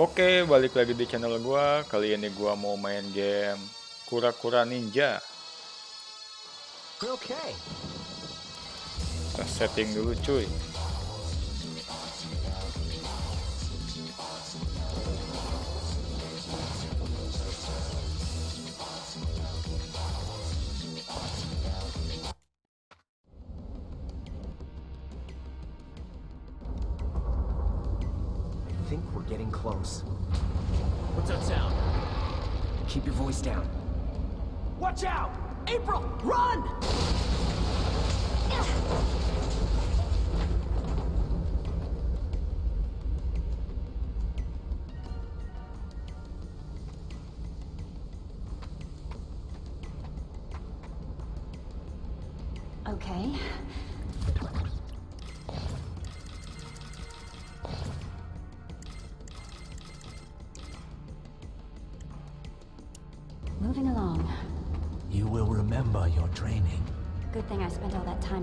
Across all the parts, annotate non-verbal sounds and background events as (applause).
Oke, balik lagi di channel gua. Kali ini gua mau main game Kura-Kura Ninja. Okay. Kita setting dulu, cuy.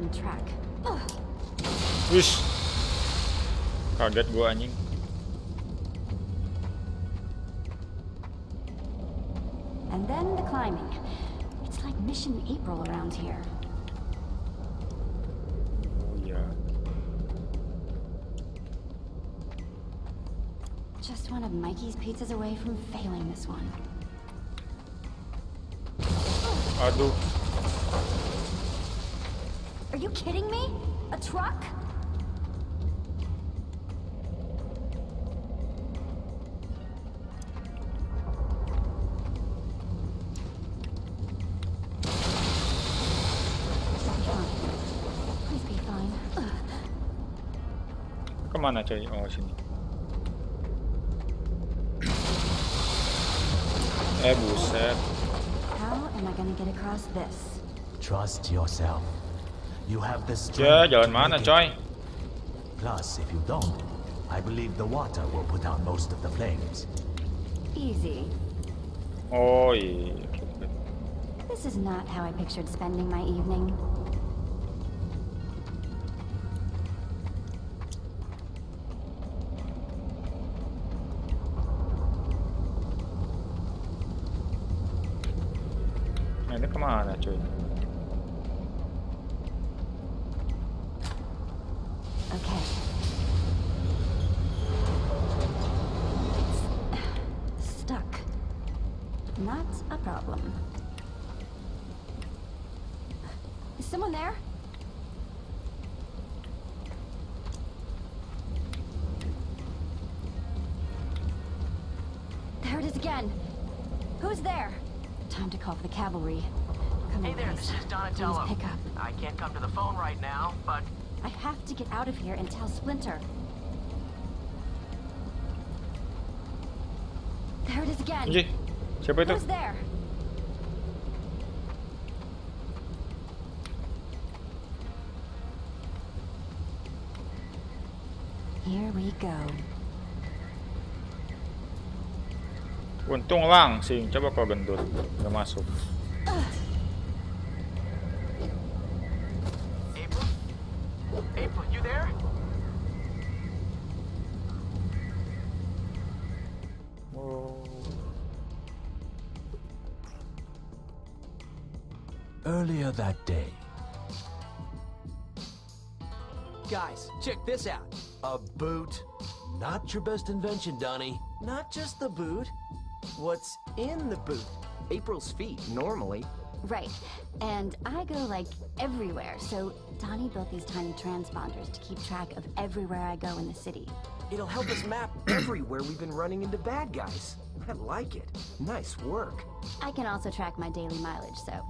All that time in track. Wish. Kaget gua anjing. And then the climbing. It's like Mission April around here. Oh iya. Just one of Mikey's pizzas away from failing this one. Aduh. Are you kidding me? A truck? Be fine. Please be fine. Ugh. Kemana coy? Oh sini. Eh buset. How am I gonna get across this? Trust yourself. You have the strength. Ya jalan to mana make Plus, if you don't, I believe the water will put out most of the flames. Easy. Oh iya. This is not how I pictured spending my evening. Nah, ini kemana coy? Okay. It's stuck. Not a problem. Is someone there? There it is again. Who's there? Time to call for the cavalry. Come Hey on, there, guys. this is Donatello. Please pick up. I can't come to the phone right now, but I have to get out of here and tell Splinter. There it is again. Itu? Who's there? Here we go. Untung langsing. Coba kau gendut. Udah masuk. Boot. Not your best invention, Donnie. Not just the boot. What's in the boot? April's feet, normally. Right. And I go like everywhere, so Donnie built these tiny transponders to keep track of everywhere I go in the city. It'll help us map (clears throat) everywhere we've been running into bad guys. I like it. Nice work. I can also track my daily mileage, so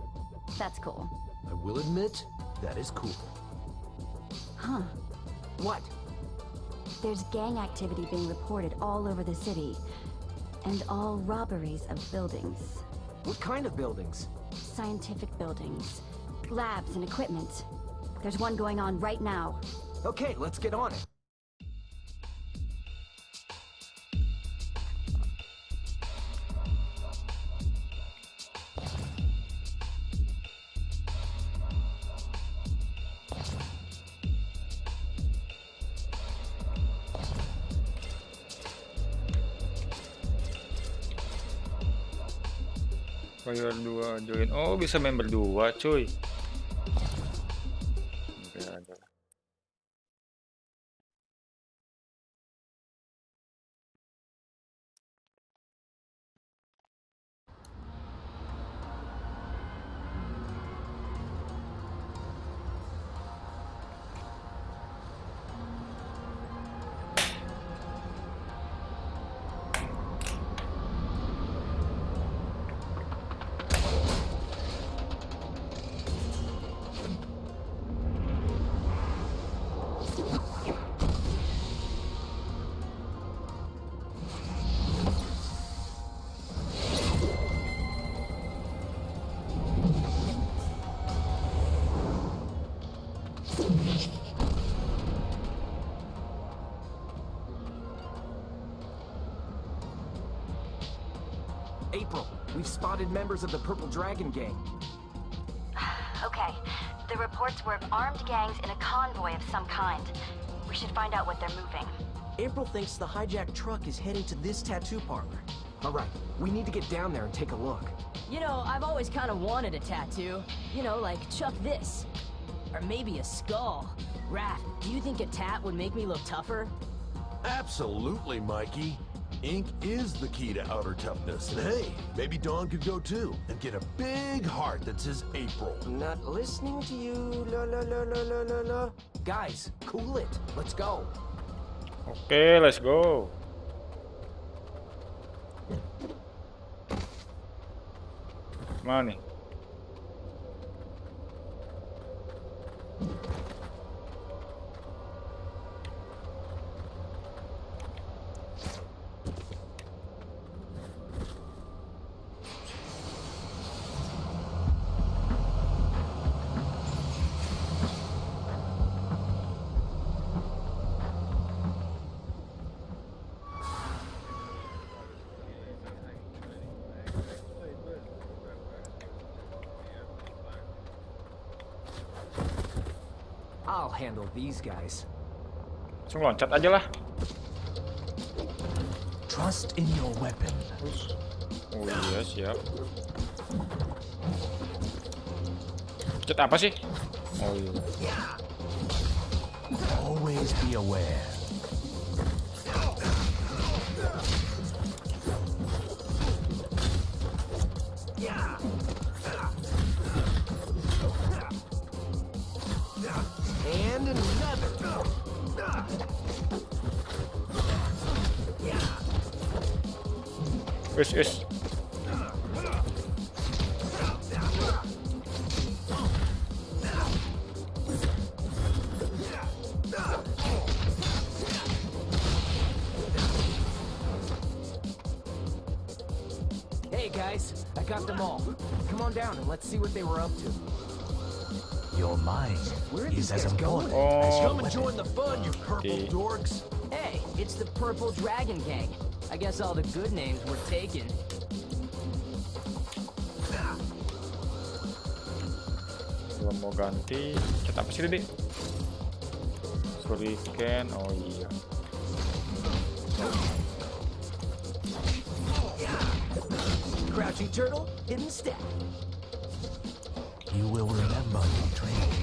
that's cool. I will admit, that is cool. Huh. What? There's gang activity being reported all over the city. And all robberies of buildings. What kind of buildings? Scientific buildings. Labs and equipment. There's one going on right now. Okay, let's get on it. Player 2 join. Oh, bisa main berdua, cuy. We've spotted members of the Purple Dragon Gang. (sighs) Okay. The reports were of armed gangs in a convoy of some kind. We should find out what they're moving. April thinks the hijacked truck is heading to this tattoo parlor. All right, we need to get down there and take a look. You know, I've always kind of wanted a tattoo. You know, like Chuck this. Or maybe a skull. Raph, do you think a tat would make me look tougher? Absolutely, Mikey. Ink is the key to outer toughness. And hey, maybe Don could go too and get a big heart that says April. Not listening to you, la la la la la la la. Guys, cool it. Let's go. Oke, let's go. Mana these guys. Langsung loncat aja lah. Trust in your weapon. Oh iya, siap. Cet apa sih? Oh iya. Always be aware. Wis, wis. Hey guys, I got them all. Come on down and let's see what they were up to. Your mind is as guys going? important Oh. as your Come and join the fun, you purple Okay. dorks. Hey, it's the Purple Dragon Gang. I guess all the good names were taken. Gua mau ganti. Cet apa sih, Dede? Shuriken. Oh iya. Crouching turtle, hidden step. You will remember your training.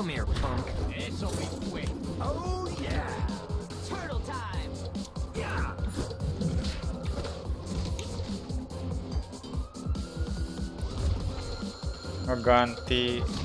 Come here, punk. This'll be quick. Oh yeah. Turtle time! Yeah. Ngeganti.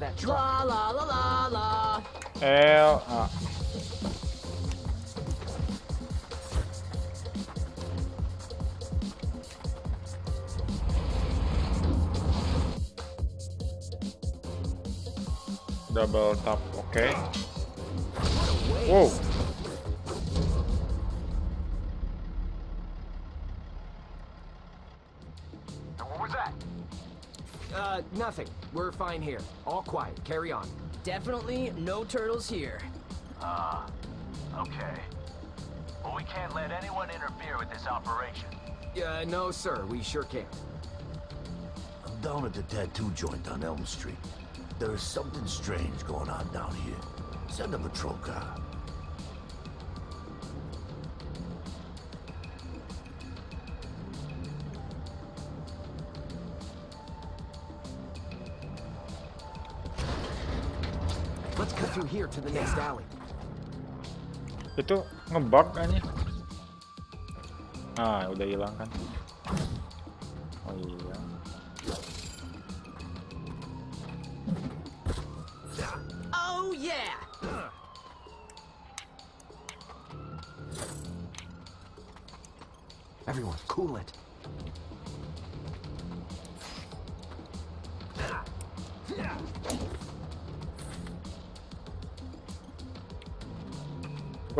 That truck. La la la la la. L A uh. Double tap, oke. We're fine here. All quiet. Carry on. Definitely no turtles here. Ah, okay. Well, we can't let anyone interfere with this operation. Uh, no, sir. We sure can't. I'm down at the tattoo joint on Elm Street. There's something strange going on down here. Send a patrol car. Here to the next alley. Itu ngebug kayaknya. Ah, udah hilang kan.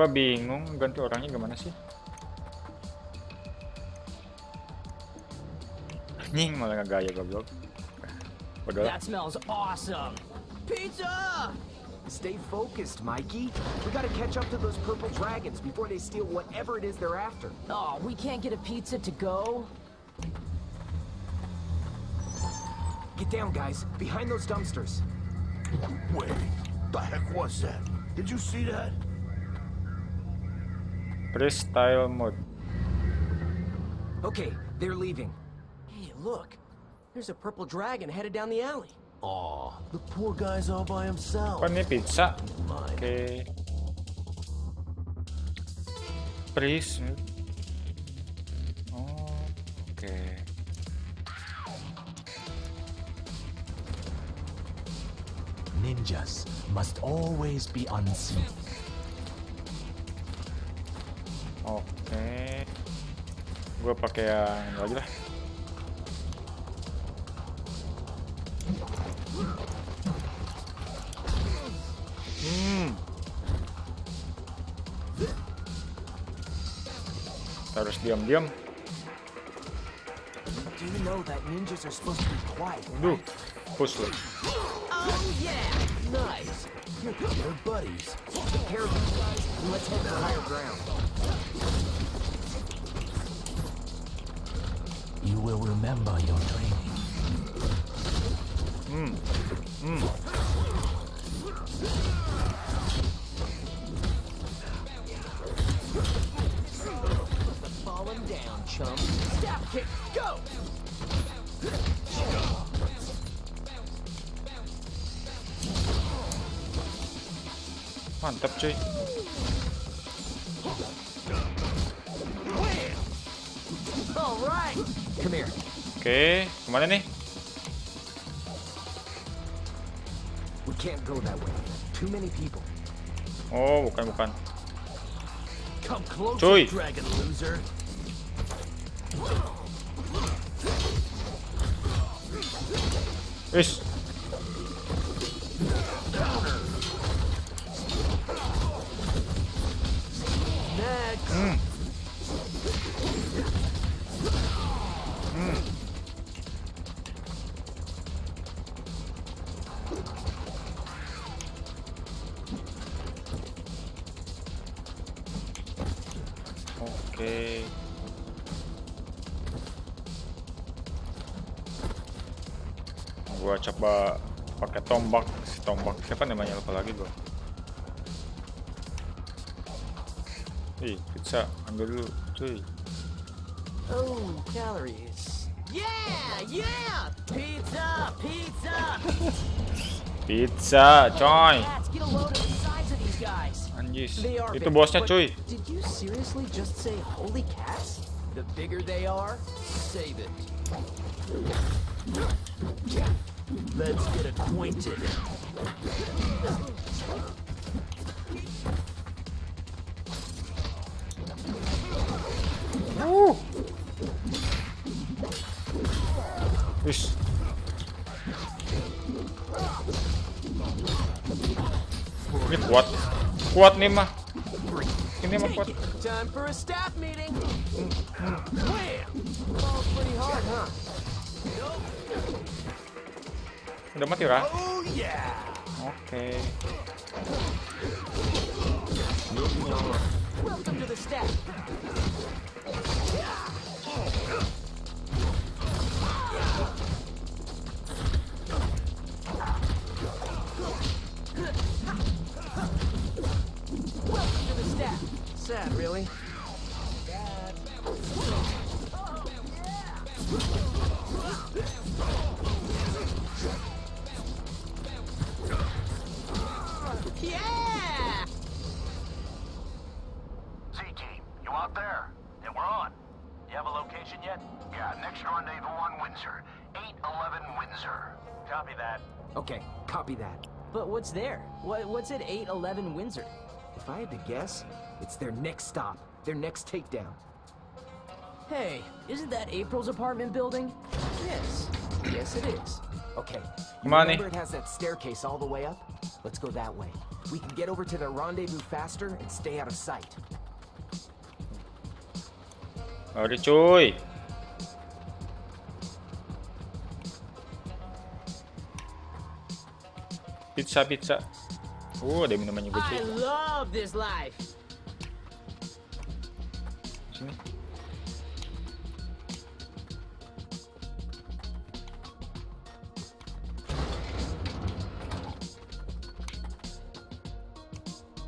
Gua bingung ganti orangnya gimana sih? Anjing malah ngegaya goblok. Udah lah. That smells awesome. Pizza! Stay focused, Mikey. We gotta catch up to those purple dragons before they steal whatever it is they're after. Oh, we can't get a pizza to go? Get down, guys. Behind those dumpsters. Wait, the heck was that? Did you see that? Freestyle mode. Okay, they're leaving. Hey, look. There's a purple dragon headed down the alley. Aw, the poor guy's all by himself. Ini pizza. Mine. Oke. Please. Hmm? Oh, oke. Ninjas must always be unseen. Gue pakai yang aja lah. Hmm. Harus diam-diam. Duh, push lu. Oh yeah. Nice. You're buddies. Take care of these guys, and let's higher ground. Will remember your training. Fall him down, chump. Step kick, go! Mantap cuy. Oke, kemana nih? We can't go that way. Too many people. Oh, bukan bukan. Come closer, Cuy. dragon loser. Wis, siapa namanya lupa lagi gua. Ih, pizza ambil dulu, cuy. Oh, calories. Yeah, yeah! Pizza, pizza! (laughs) Pizza, coy. Get a load of the size of these guys. Anjis. Itu bosnya, cuy. Did you seriously just say holy cats? The bigger they are, save it. Let's get acquainted. Ini kuat. Kuat nih mah. Ini mah kuat. Time for a staff meeting. Wham! Falls pretty hard, huh? Udah mati yeah! Oke. Staff. Sad, really? Copy that. But what's there? What, what's at 811 Windsor? If I had to guess, it's their next stop, their next takedown. Hey, isn't that April's apartment building? Yes, yes it is. Okay, you Money. remember it has that staircase all the way up? Let's go that way. We can get over to their rendezvous faster and stay out of sight. Cuy. Pizza pizza. Uh, ada minuman juga cuy. I love this life. Sini.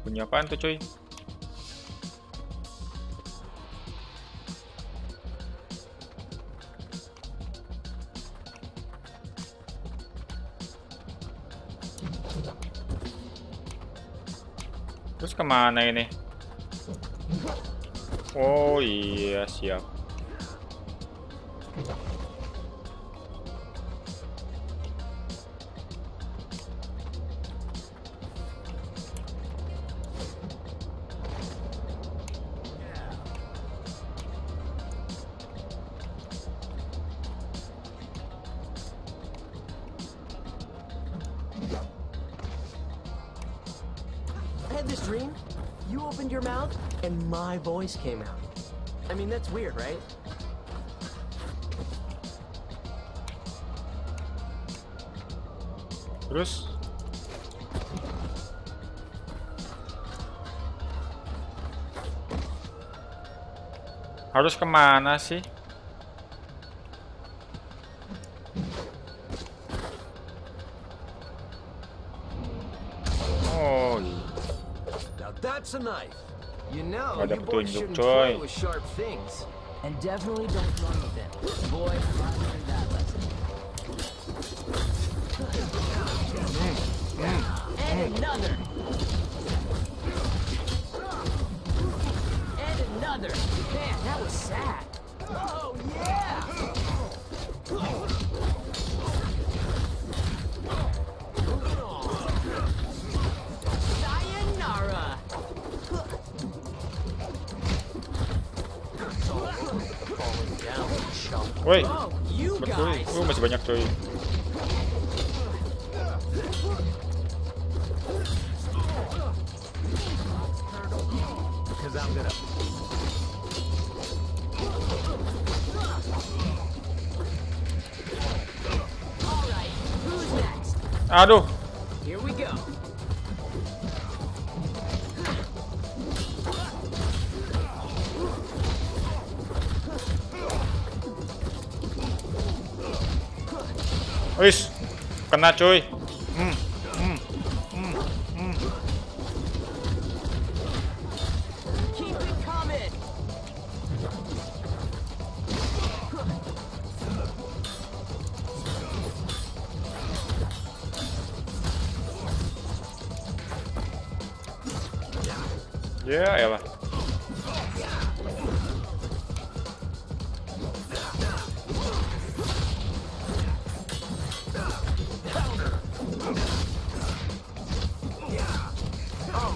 Punya apaan tuh cuy? Ke mana ini? Oh iya siap. Voice came out. I mean, that's weird, right? Terus harus kemana sih? With sharp things. And definitely don't run with it. Boy, Woi, Oh, you betul. guys! Uh, masih banyak coy. Because I'm gonna. All right, who's next? Aduh, con Nacho.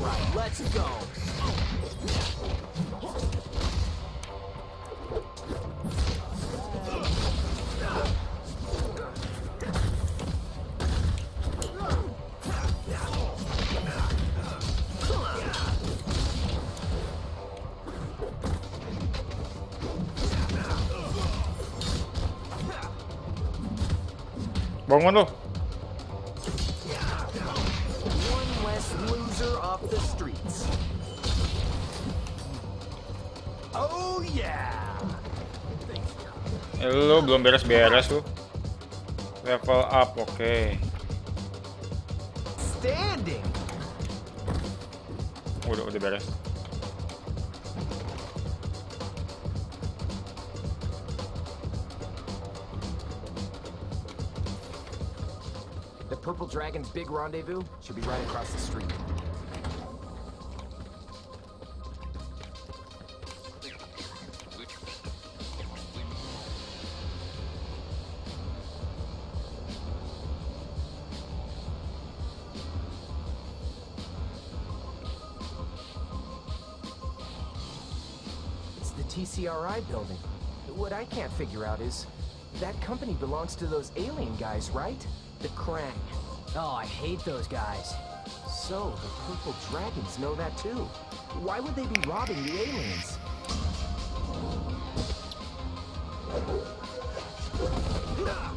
Let's go. Bangun belum beres-beres lu. Level up, oke. Standing! Udah, udah beres. The Purple Dragon's big rendezvous should be right across the street. Building. What I can't figure out is, that company belongs to those alien guys, right? The Krang. Oh, I hate those guys. So, the Purple Dragons know that too. Why would they be robbing the aliens? (laughs)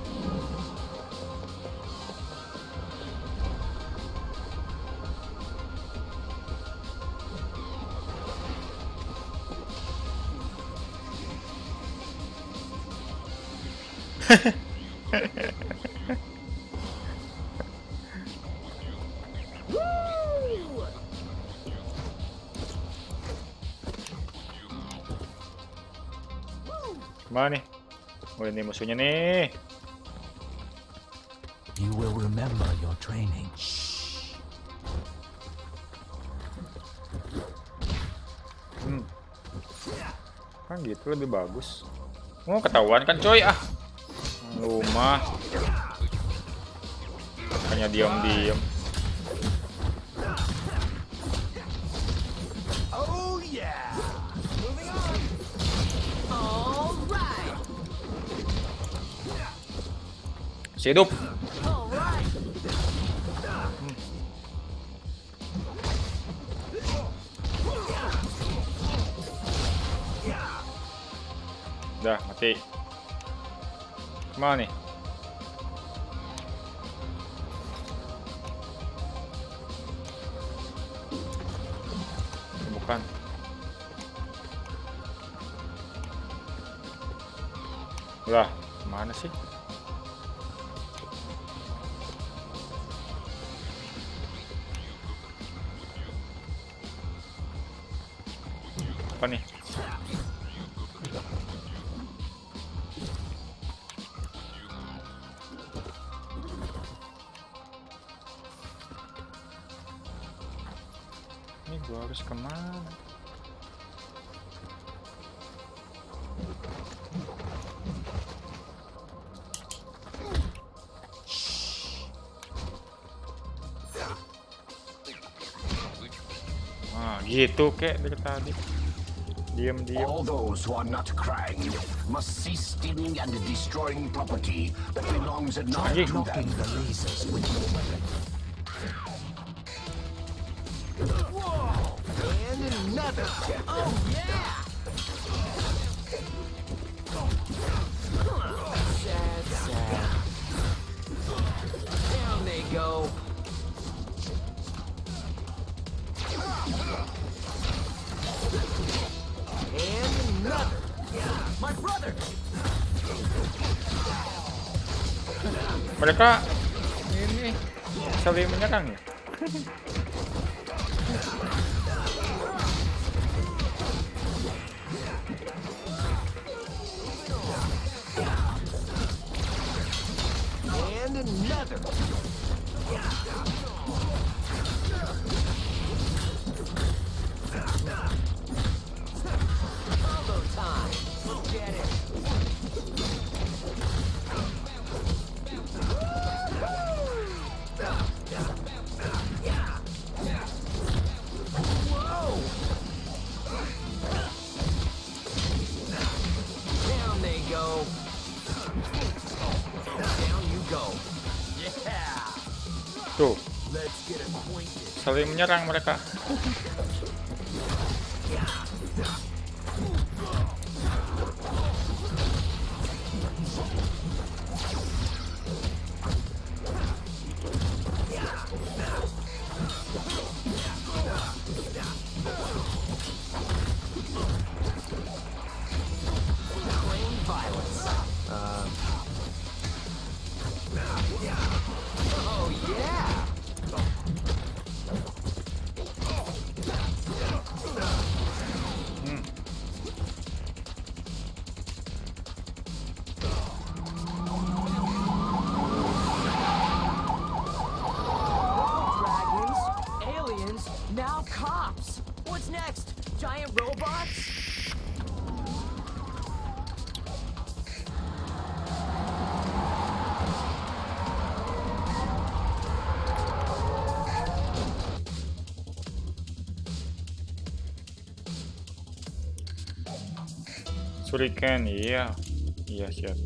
Mana nih? Oh ini musuhnya nih. You will remember your training. Kan gitu lebih bagus. Oh ketahuan kan coy ah. Lu mah. Hanya diam-diam. Oh yeah! Si hidup. Udah, mati. Mana nih? Bukan. Lah, mana sih? Apa nih? Gitu kek dari tadi. Diam-diam. All those who are not Krang must cease stealing and destroying property that belongs not Anjing. to them. the lasers with your weapon. And another! Oh yeah! Mereka ini saling menyerang ya? saling menyerang mereka. suriken iya. Iya, siap.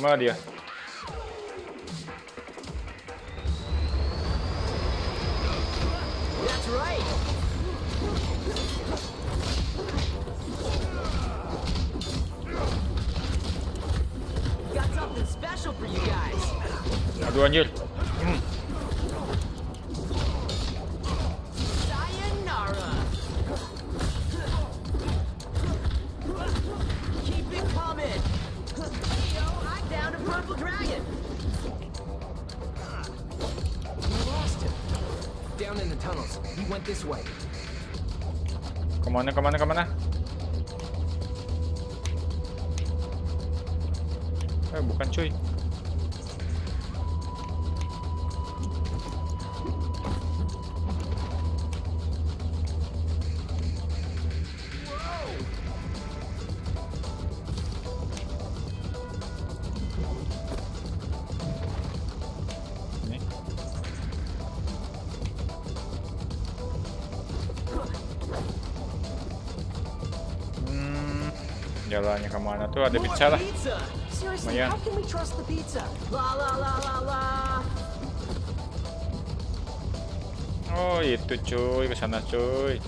ke mana dia. jalannya ke mana tuh? Ada bicara lumayan. oh itu cuy ke sana cuy.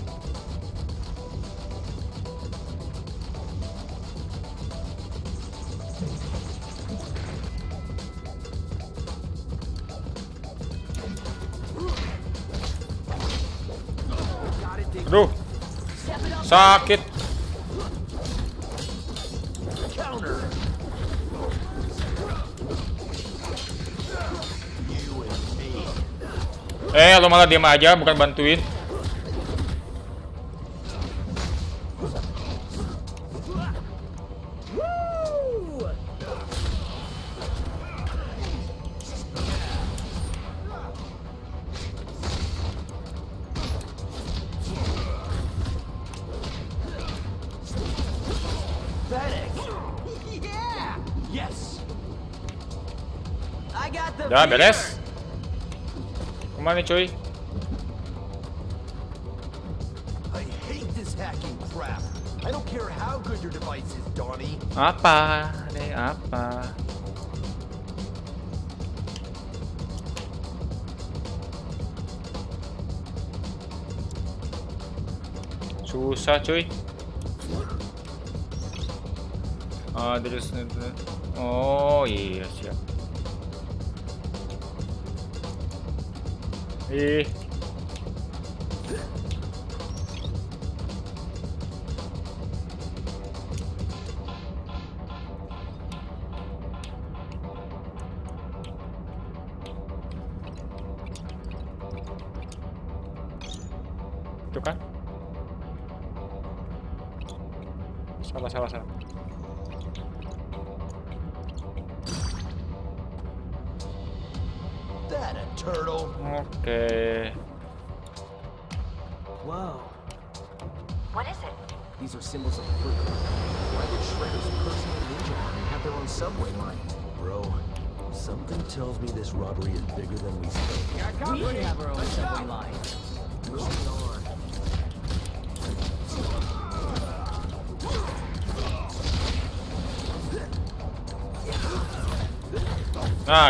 Aduh. Sakit. ya lo malah diam aja bukan bantuin. (laughs) Dah beres? cuy? Apa? ini apa? Susah cuy. Ah, terus Oh iya siap. 一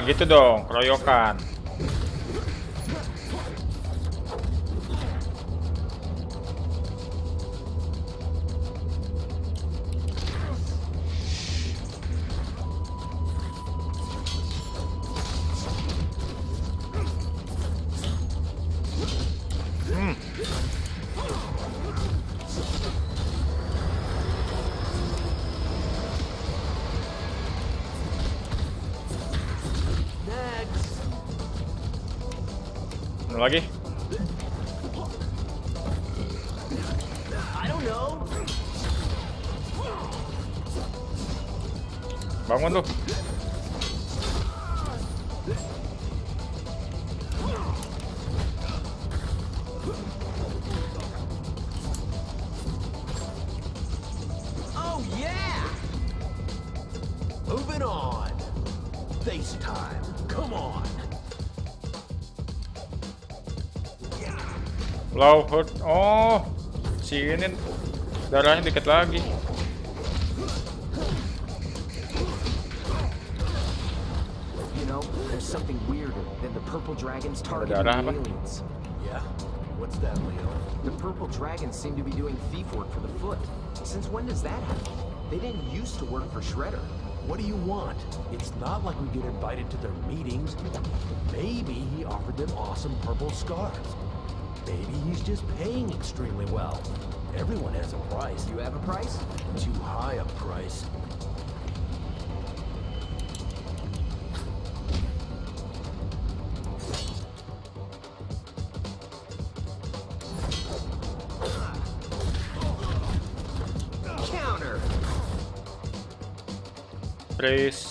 gitu dong, keroyokan. Tuh. Oh, yeah! Moving on. Face time. Come on. Low hurt. Oh, si ini darahnya dikit lagi. Purple dragons targeting the aliens. Yeah? What's that, Leo? The purple dragons seem to be doing thief work for the Foot. Since when does that happen? They didn't used to work for Shredder. What do you want? It's not like we get invited to their meetings. Maybe he offered them awesome purple scarves. Maybe he's just paying extremely well. Everyone has a price. You have a price? Too high a price. Trace.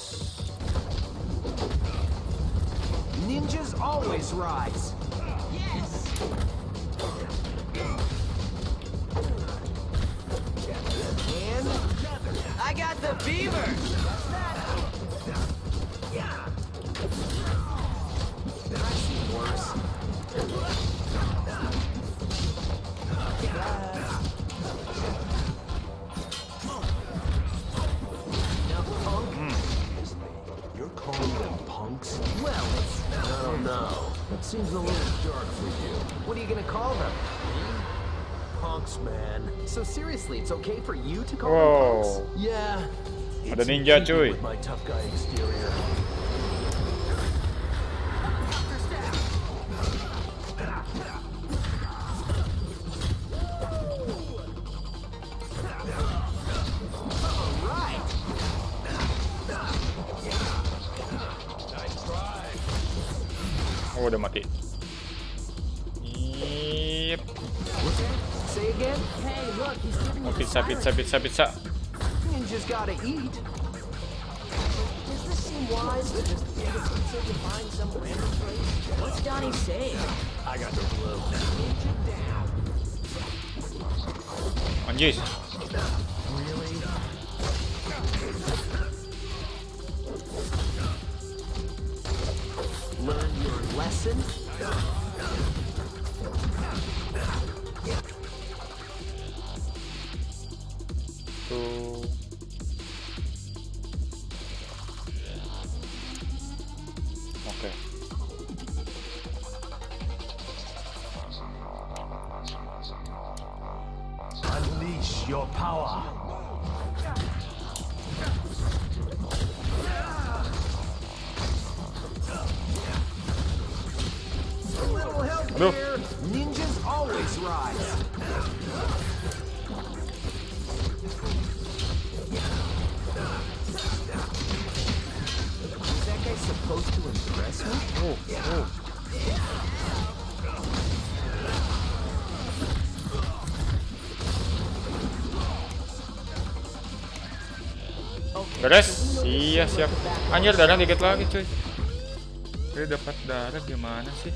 Ninja, keeping cuy. With my tough guy exterior. Oh, udah mati. Yep. What's that? Say again? Hey, look, he's giving Oh, you pizza, pizza, pizza, pizza. Ninjas gotta eat. Does this seem wise to just eat a pizza to find some random place? What's Donnie saying? I got the blue. Anjis. Really? Supposed to impress me? Oh, oh. Beres? Iya siap. Anjir darah dikit lagi cuy. Dia dapat darah gimana sih?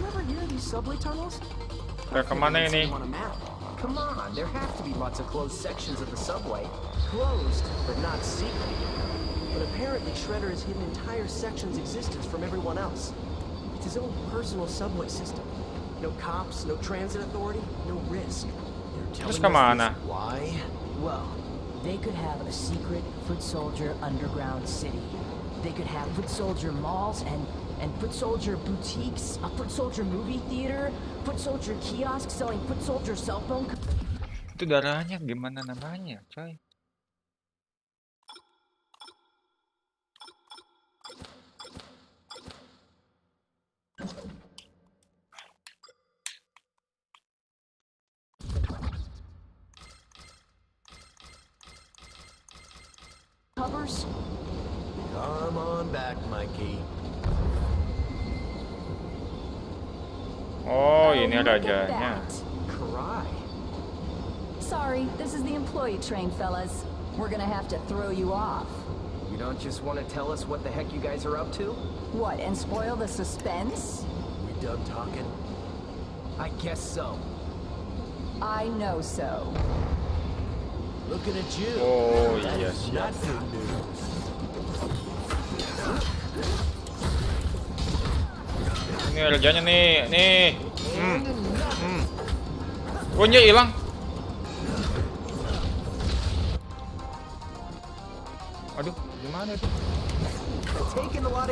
You ever hear of these subway tunnels? Can't see ini? them on a map. Come on, there have to be lots of closed sections of the subway. Closed, but not secret. But apparently Shredder has hidden entire sections' existence from everyone else. It's his own personal subway system. No cops, no transit authority, no risk. Telling us kemana? this- Why? Well, they could have a secret foot soldier underground city. They could have foot soldier malls and and foot soldier boutiques, a foot soldier movie theater, foot soldier kiosk selling foot soldier cell phone. co- Itu darahnya gimana namanya, coy? Covers. Come on back, Mikey. Oh, ini look at rajanya. that. Karai. Sorry, this is the employee train, fellas. We're gonna have to throw you off. You don't just want to tell us what the heck you guys are up to? What, and spoil the suspense? We done talking? I guess so. I know so. Looking at you. Oh That iya is siap. Not good news. Ini rajanya nih, nih. Hmm. Hmm. Kunci hilang. Aduh, gimana itu? Taking a lot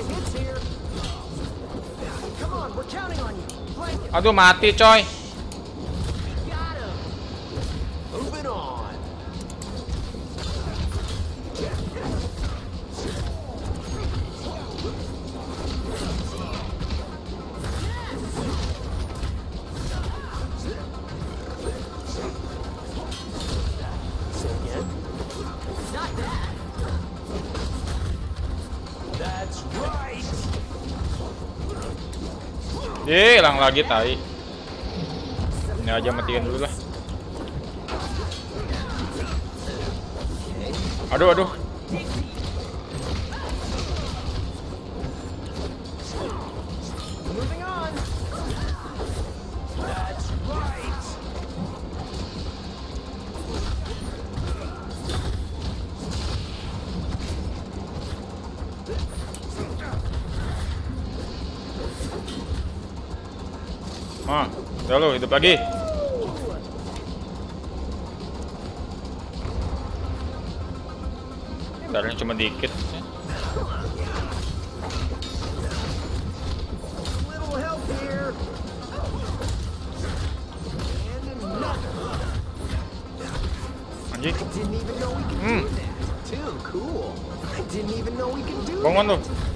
lagi tai. Ini aja matiin dulu lah. Aduh, aduh. Ah, udah lu hidup lagi. Darahnya cuma dikit. Little help here. And another. Anjing. Didn't even know we could Hmm. do that.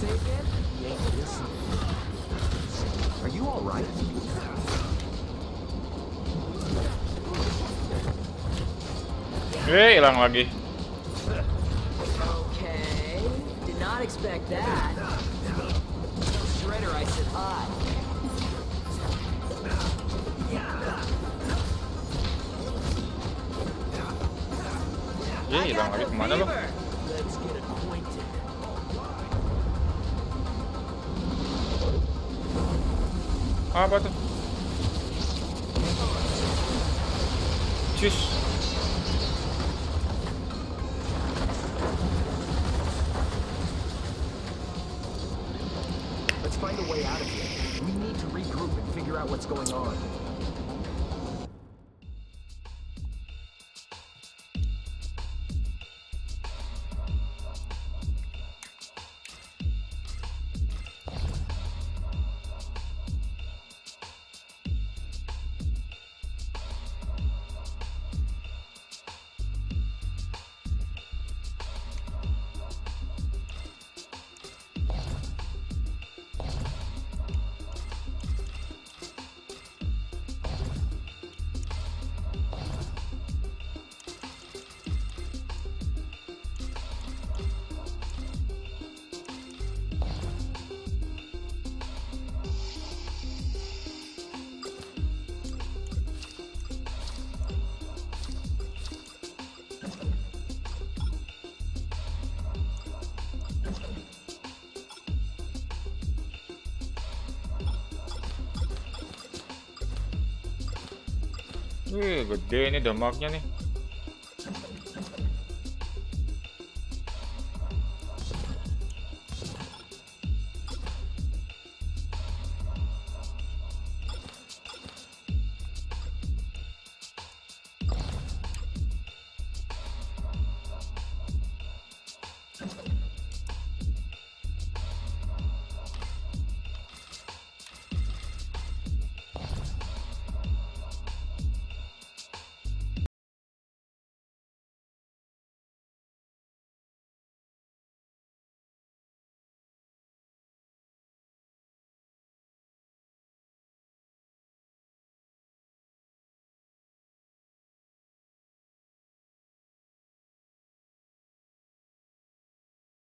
Are you all right? Eh, hilang lagi. Okay, did not expect that. Shredder, I said hi. Eh, hilang lagi kemana loh? Tuh? Cus. Let's find a way out of here. We need to regroup and figure out what's going on. Wih, gede nih damaknya nih.